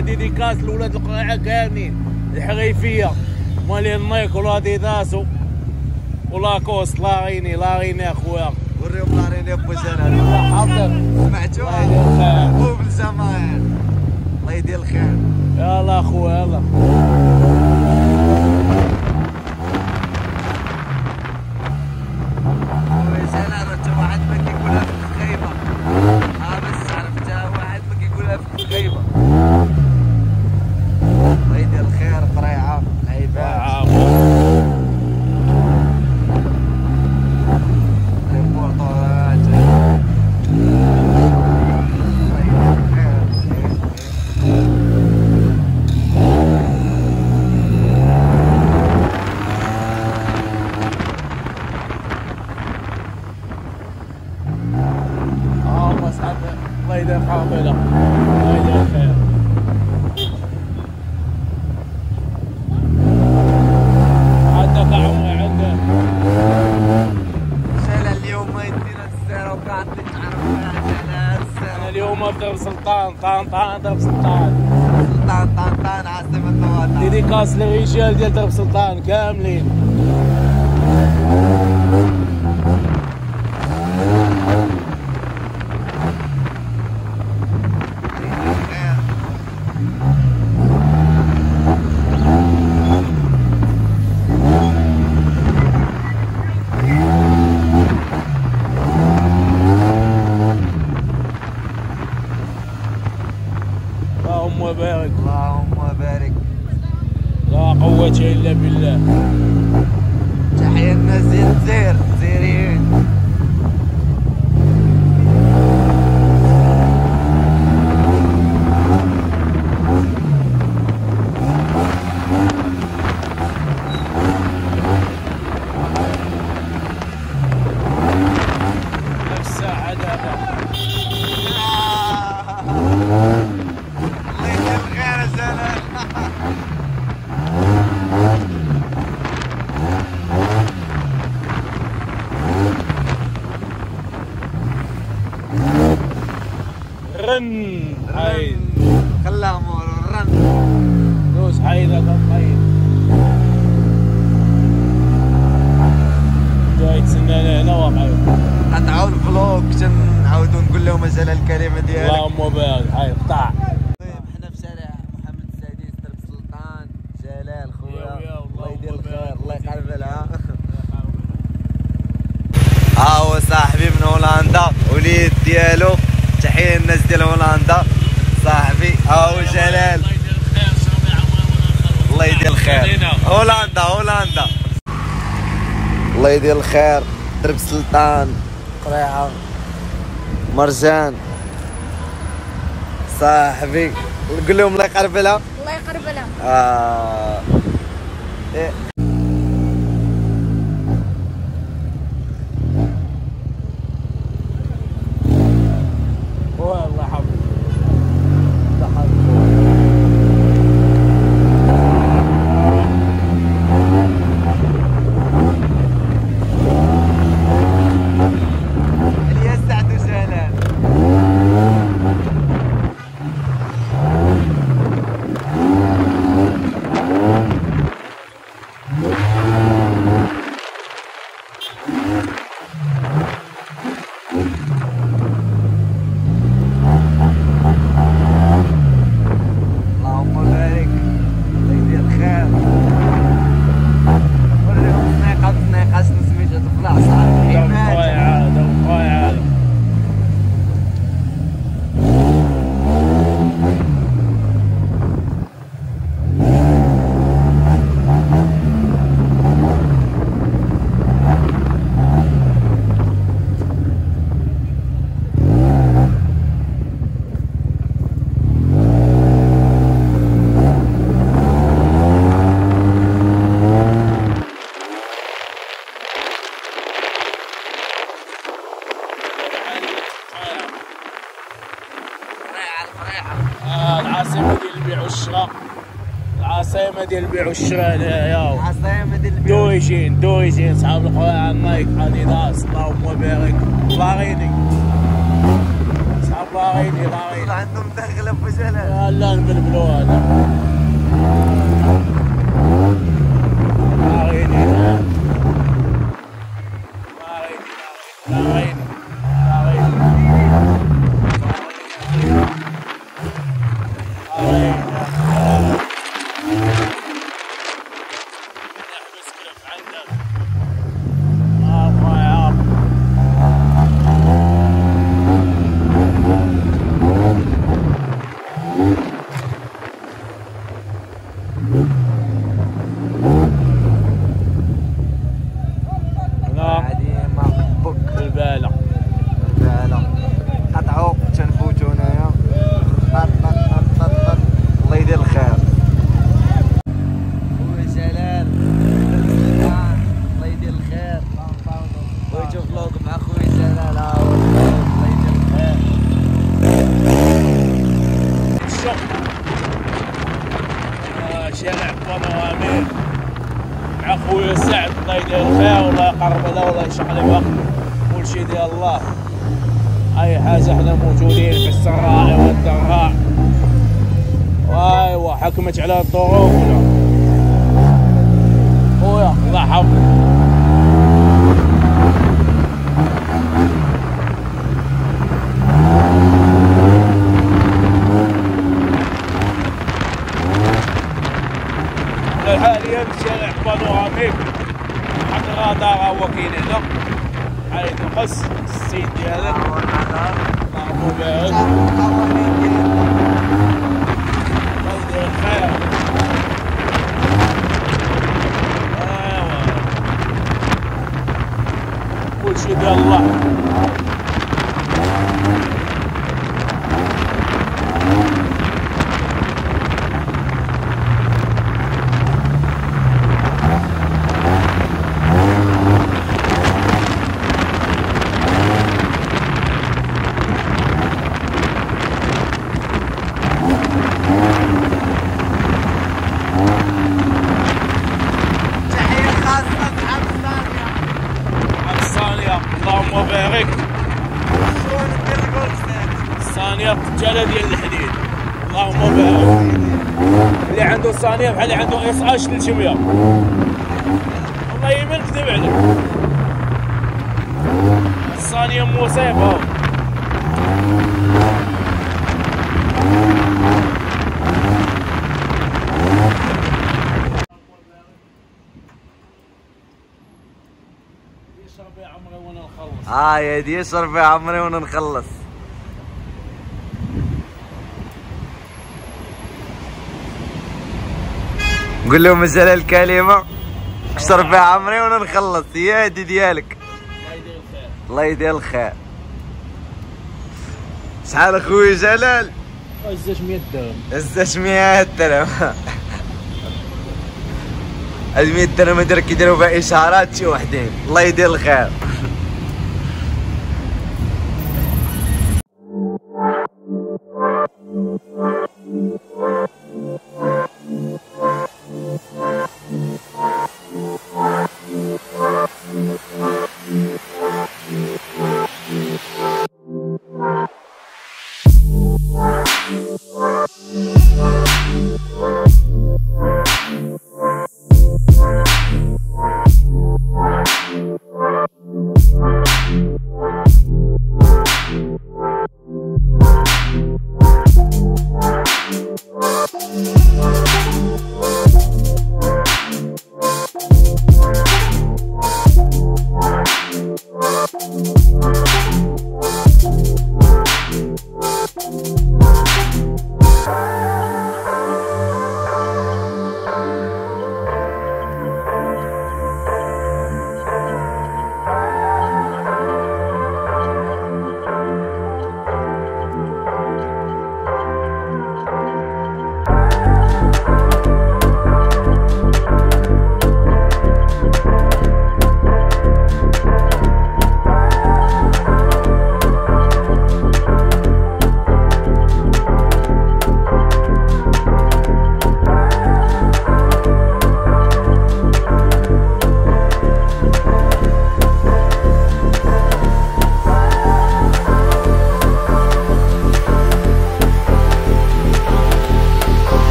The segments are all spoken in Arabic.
ديديكاس لولاد القريعة كاملين. الحريفية مالي النايك والاديداس ولاكوست لاغيني لاغيني أخويا. وريهم نارين أبو جلال. حاضر. الخير. مو بالجماهير الله يدير الخير. يلا أخويا يلا جلال انت واحد ما كيقولها في الخيبه ها بس عرفتها واحد ما كيقولها في الخيبه الله يدير الخير قريعه عيبات ريبورتورات الله يدير الخير آه بس الله يدير حاضر الله يدير الخير عندك يا عمري عندك جلال اليوم ما يدينا السيره وقاعدين نعرفوا جلال أنا السيره اليوم ابدا بسلطان طان طان درب سلطان. طان طان طان عاصمة الوطن ديديكاس للرجال ديال درب سلطان كاملين. اللهم بارك. اللهم بارك. لا قوة إلا بالله. تحية الناس ديال الجزائر الجزائريين نفس الساعة دابا الله يدير الخير يا جلال رن حيد. خلاه مور الرن دوس حيدك الطيب. جاي تسنى هنا واقعي. قطعوا الفلوق نعاودوا نقول لهم جلال الكلمة ديالك. اللهم بارك. حيد قطع. طيب حنا في شارع محمد السادس درب سلطان. جلال خويا. يا- يا الله يدير الخير الله فيك. يقربلها ها هو صاحبي من هولندا وليد ديالو. تحية الناس ديال هولندا صاحبي. ها هو جلال. الله يدير الخير. هولندا هولندا. الله يدير الخير. درب سلطان. قريعة. مرجان. صاحبي. قول لهم الله يقرب لها. الله يقرب لها. آه. إيه. والله حفظ الله حفظ الياس سعد وجلال اللهم بارك الله يدير الخير وريهم سنيقة بسنيقة شنو سميتها في العصار دم الحماد قايعة دم قايعة آه، العاصمة ديال البيع والشراء ديال البيع والشراء ديال البيوت دويجين دويجين. صحاب القواعد نايك اديداس اللهم بارك. لاغيني صحاب باغيني باغيني. عندهم دخل أبو جلال. لا نبلبلو هذا باغيني باغيني باغيني باغيني نحبس كلف عندك الله يا رب هنا عادي ما بك البالة لا لا قطعوا تنفوتوا هنايا طط طط طط طط طط الله يدير الخير خويا جلال الله يدير الخير ويجو فلوق مع خويا جلال ها هو الفلوق، الله يدير الخير الشق آه، شارع بابا امير مع خويا سعد الله يدير الخير والله يقرب له والله يشغل الوقت كل شيء ديال الله. أي حاجة إحنا موجودين في السراء والضراء ايوا حكمت على الظروف خويا الله يحفظك حاليا شارع بانوراميك حق الرادار هو كاين هنا حيث نقص السيد ديالك مرحبا بك الله يدير الخير ايوا كل شيء ديال الله تحية خاصة محمد ثانية الثانية اللهم بارك شلون ندير الجول الثانية رجالة ديال الحديد. اللهم بارك اللي عنده ثانية بحال اللي عنده إس اش 300 والله يبان كذب عليك يشرب وأنا نخلص آه يا دي اشرب يا عمري ونخلص قول لهم جلال الكلمة اشرب يا عمري ونخلص. يا دي ديالك. الله يدير الخير. الله يدير الخير شحال أخوي جلال. زاش 100 درهم. هزاش 100 درهم. هاد 100 درهم هادي كيديروا بها إشارات شي وحدين. الله يدير الخير.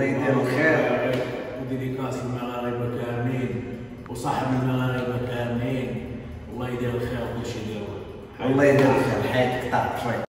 الله يدير الخير. وديديكاس للمغاربه كاملين وصاحب المغاربة كاملين. الله يدير الخير وكل شيء يديروه الله يدير الخير حياتك شوي.